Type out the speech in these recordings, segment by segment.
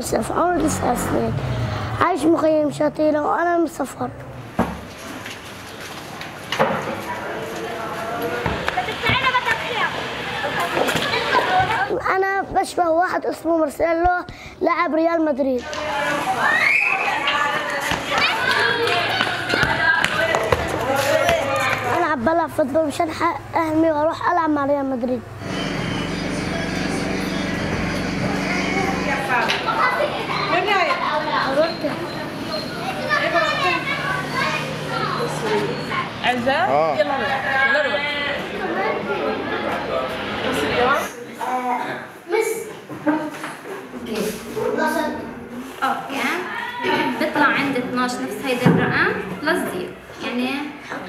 يوسف عمري تسع سنين عايش مخيم شتيلة وأنا من سفر أنا بشبه واحد اسمه مارسيلو لاعب ريال مدريد. أنا بلعب فوتبول مشان أهمي وأروح ألعب مع ريال مدريد. عزة آه. يلا نروح يلا نروح بص اليوم okay بيطلع عند 12 نفس هيدا الرقم plus zero يعني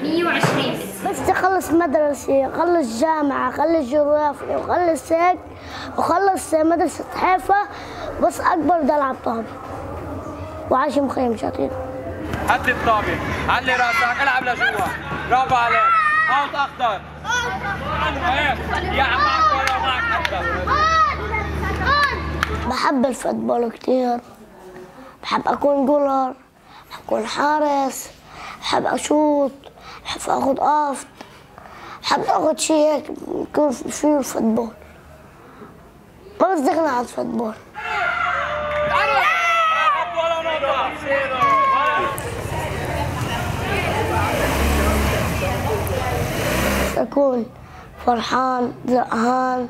120 بتصير بس تخلص مدرسة خلص جامعة خلص جغرافيا وخلص هيك وخلص مدرسة حيفا بس أكبر بدي ألعب طابة وعايش مخيم شاتيلا هات لي الطابة علي راسك. العب لجوا. برافو عليك. out أخضر. يا عم معك ولا معك حتى بحب ال football كتير. بحب أكون goaler. بحب أكون حارس. بحب أشوط. بحب أخذ قفط. بحب أخذ شيء هيك يكون فيه ال football. ما بستغنى عن الفوتبول ولا نقطة بس أكون فرحان زهقان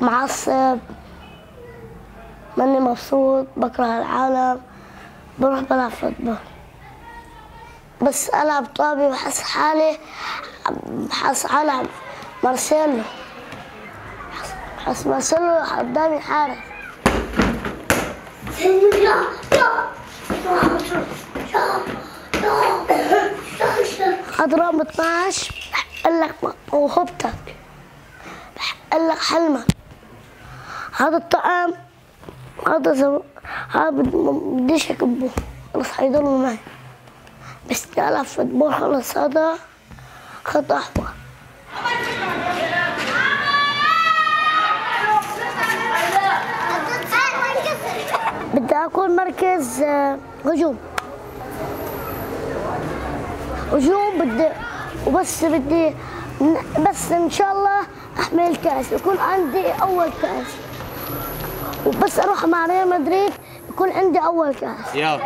معصب ماني مبسوط بكره العالم بروح بلعب فوتبول. بس ألعب طابي بحس حالي بحس حالي مارسيلو. بحس مارسيلو قدامي حارس أضرب 12 بحقق لك موهبتك بحقق لك حلمك. هذا الطعم هذا زم... هذا بديش اكبه خلص حيضلوا معي. بس العب فوتبول خلص. هذا خط أحمر. بدي اكون مركز آه، هجوم. هجوم بدي وبس بدي بس إن شاء الله أحمل كاس يكون عندي أول كأس. وبس أروح مع ريال مدريد يكون عندي أول كأس. يلا.